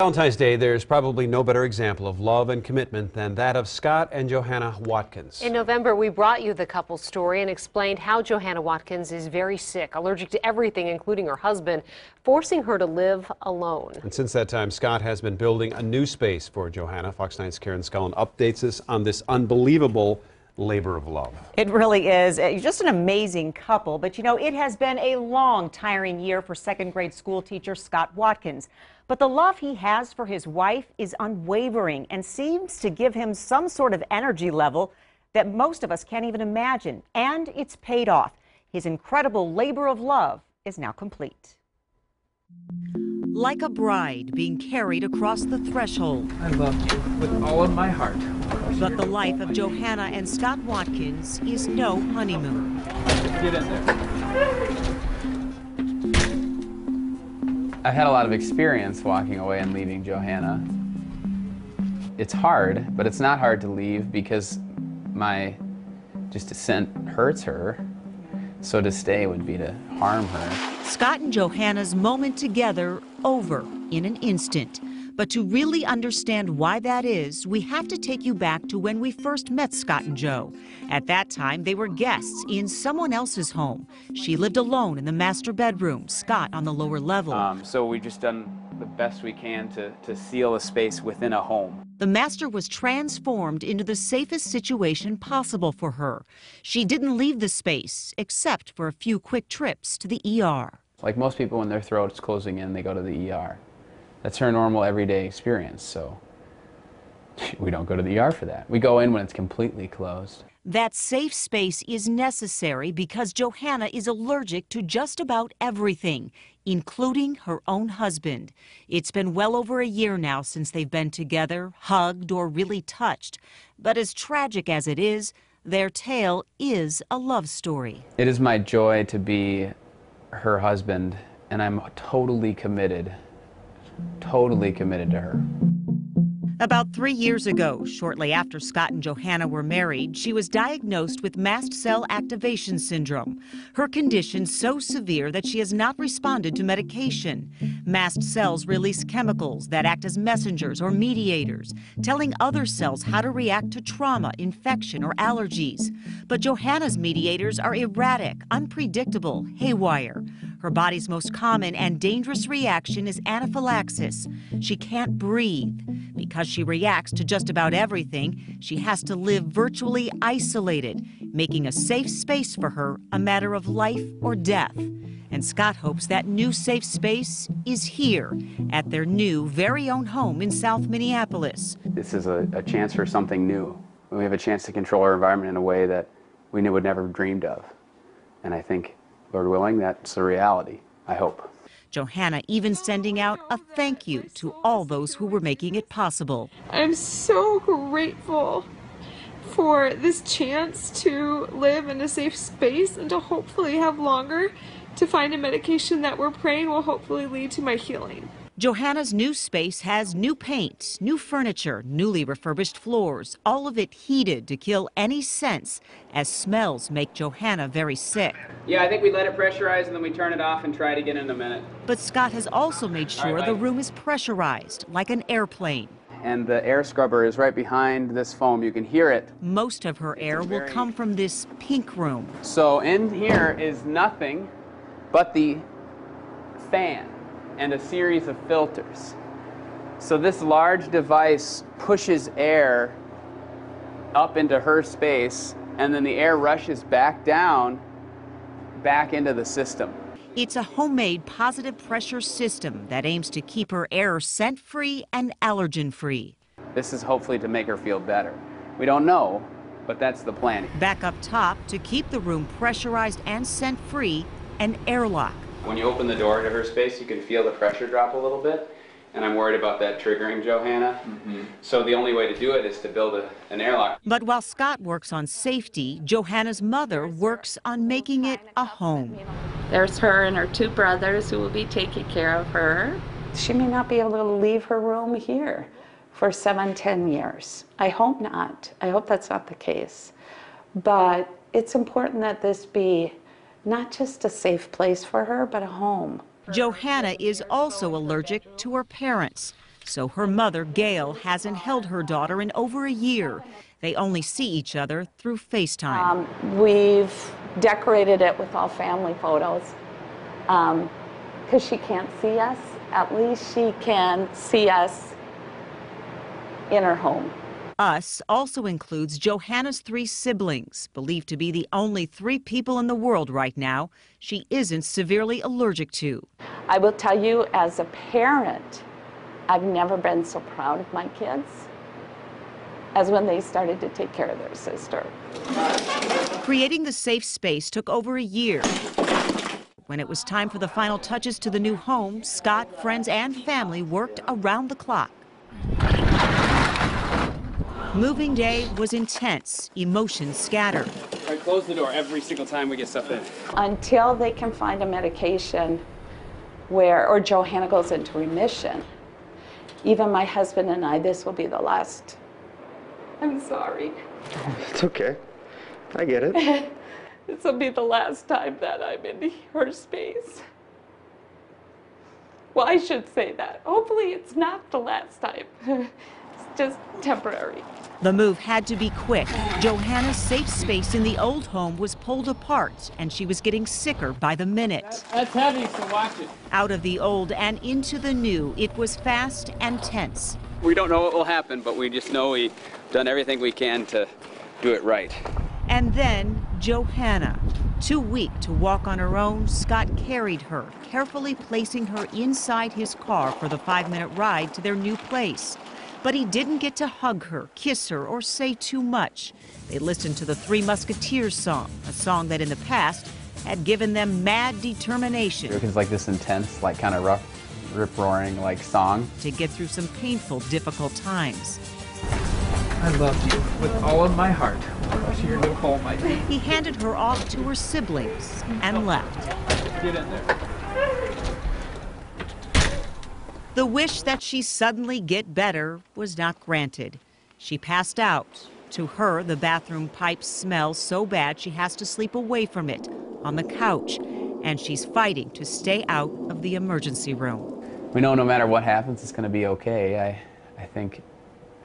Valentine's Day, there's probably no better example of love and commitment than that of Scott and Johanna Watkins. In November, we brought you the couple's story and explained how Johanna Watkins is very sick, allergic to everything, including her husband, forcing her to live alone. And since that time, Scott has been building a new space for Johanna. Fox 9's Karen Scullin updates us on this unbelievable labor of love. It really is. Uh, just an amazing couple. But you know, it has been a long, tiring year for second grade school teacher Scott Watkins. But the love he has for his wife is unwavering and seems to give him some sort of energy level that most of us can't even imagine. And it's paid off. His incredible labor of love is now complete. Like a bride being carried across the threshold. I love you with all of my heart. But the life of Johanna and Scott Watkins is no honeymoon. Get in there. I've had a lot of experience walking away and leaving Johanna. It's hard, but it's not hard to leave because my just dissent hurts her. So to stay would be to harm her. Scott and Johanna's moment together over in an instant. But to really understand why that is, we have to take you back to when we first met Scott and Joe. At that time, they were guests in someone else's home. She lived alone in the master bedroom, Scott on the lower level. Um, so we've just done the best we can to, to seal a space within a home. The master was transformed into the safest situation possible for her. She didn't leave the space except for a few quick trips to the ER. Like most people, when their throat's closing in, they go to the ER. That's her normal everyday experience, so we don't go to the ER for that. We go in when it's completely closed. That safe space is necessary because Johanna is allergic to just about everything, including her own husband. It's been well over a year now since they've been together, hugged, or really touched. But as tragic as it is, their tale is a love story. It is my joy to be her husband, and I'm totally committed totally committed to her. About three years ago, shortly after Scott and Johanna were married, she was diagnosed with mast cell activation syndrome. Her condition so severe that she has not responded to medication. Mast cells release chemicals that act as messengers or mediators, telling other cells how to react to trauma, infection, or allergies. But Johanna's mediators are erratic, unpredictable, haywire. Her body's most common and dangerous reaction is anaphylaxis. She can't breathe. Because she reacts to just about everything, she has to live virtually isolated, making a safe space for her a matter of life or death. And Scott hopes that new safe space is here at their new, very own home in South Minneapolis. This is a, a chance for something new. We have a chance to control our environment in a way that we would never have dreamed of. And I think Lord willing, that's a reality, I hope. Johanna even sending out a thank you to all those who were making it possible. I'm so grateful for this chance to live in a safe space and to hopefully have longer to find a medication that we're praying will hopefully lead to my healing. Johanna's new space has new paint, new furniture, newly refurbished floors, all of it heated to kill any scents as smells make Johanna very sick. Yeah, I think we let it pressurize and then we turn it off and try it again in a minute. But Scott has also made sure right, the room is pressurized like an airplane. And the air scrubber is right behind this foam. You can hear it. Most of her air will come from this pink room. So in here is nothing but the fan and a series of filters. So this large device pushes air up into her space and then the air rushes back down back into the system. It's a homemade positive pressure system that aims to keep her air scent free and allergen free. This is hopefully to make her feel better. We don't know, but that's the plan. Back up top, to keep the room pressurized and scent free, an airlock. When you open the door to her space, you can feel the pressure drop a little bit. And I'm worried about that triggering Johanna. Mm -hmm. So the only way to do it is to build a, an airlock. But while Scott works on safety, Johanna's mother works on making it a home. There's her and her two brothers who will be taking care of her. She may not be able to leave her room here for seven, ten years. I hope not. I hope that's not the case. But it's important that this be not just a safe place for her, but a home. Johanna is also allergic to her parents. So her mother, Gail, hasn't held her daughter in over a year. They only see each other through FaceTime. Um, we've decorated it with all family photos because she can't see us. At least she can see us in her home. Us also includes Johanna's three siblings, believed to be the only three people in the world right now she isn't severely allergic to. I will tell you, as a parent, I've never been so proud of my kids as when they started to take care of their sister. Creating the safe space took over a year. When it was time for the final touches to the new home, Scott, friends, and family worked around the clock. Moving day was intense, emotions scattered. I close the door every single time we get stuff in. Until they can find a medication where, or Johanna goes into remission, even my husband and I, this will be the last. I'm sorry. It's okay. I get it. This will be the last time that I'm in her space. Well, I should say that. Hopefully, it's not the last time. It's just temporary. The move had to be quick. Johanna's safe space in the old home was pulled apart, and she was getting sicker by the minute. That's heavy, so watch it. Out of the old and into the new, it was fast and tense. We don't know what will happen, but we just know we've done everything we can to do it right. And then Johanna. Too weak to walk on her own, Scott carried her, carefully placing her inside his car for the five minute ride to their new place. But he didn't get to hug her, kiss her, or say too much. They listened to the Three Musketeers song, a song that in the past had given them mad determination It's like this intense, like kind of rough, rip roaring like song. to get through some painful, difficult times. I love you with all of my heart. To your new home, my. He handed her off to her siblings and left. Get in there. The wish that she suddenly get better was not granted. She passed out. To her, the bathroom pipes smell so bad she has to sleep away from it on the couch, and she's fighting to stay out of the emergency room. We know no matter what happens, it's going to be okay. I, I think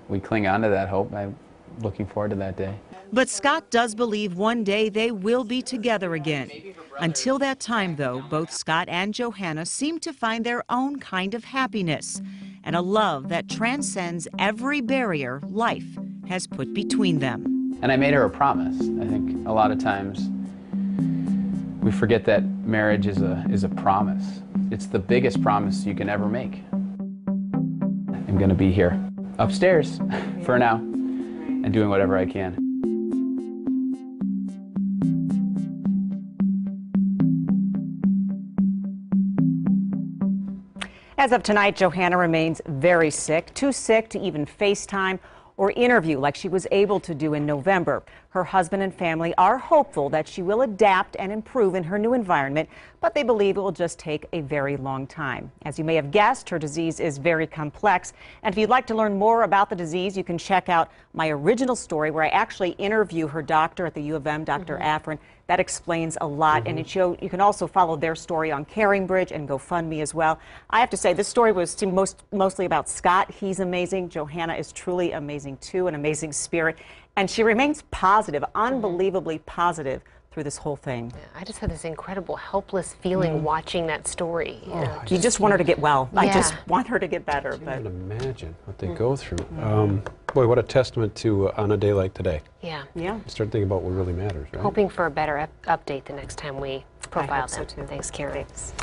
we cling on to that hope. I'm looking forward to that day. But Scott does believe one day they will be together again. Until that time, though, both Scott and Johanna seem to find their own kind of happiness and a love that transcends every barrier life has put between them. And I made her a promise. I think a lot of times we forget that marriage is a, is a promise. It's the biggest promise you can ever make. I'm going to be here upstairs for now and doing whatever I can. As of tonight, Johanna remains very sick, too sick to even FaceTime or interview like she was able to do in November. Her husband and family are hopeful that she will adapt and improve in her new environment, but they believe it will just take a very long time. As you may have guessed, her disease is very complex. And if you'd like to learn more about the disease, you can check out my original story where I actually interview her doctor at the U of M, doctor mm-hmm. Afrin. That explains a lot, and it mm-hmm. show, you can also follow their story on Caring Bridge and GoFundMe as well. I have to say, this story was most, mostly about Scott. He's amazing. Johanna is truly amazing too, an amazing spirit, and she remains positive, unbelievably positive through this whole thing. I just had this incredible helpless feeling watching that story. you know, You just want her to get well. I just want her to get better. I But can imagine what they go through. Um, boy, what a testament to uh, on a day like today. yeah. yeah. Start thinking about what really matters, right? Hoping for a better ep- update the next time we profile hope so, them. too. Thanks, Karen.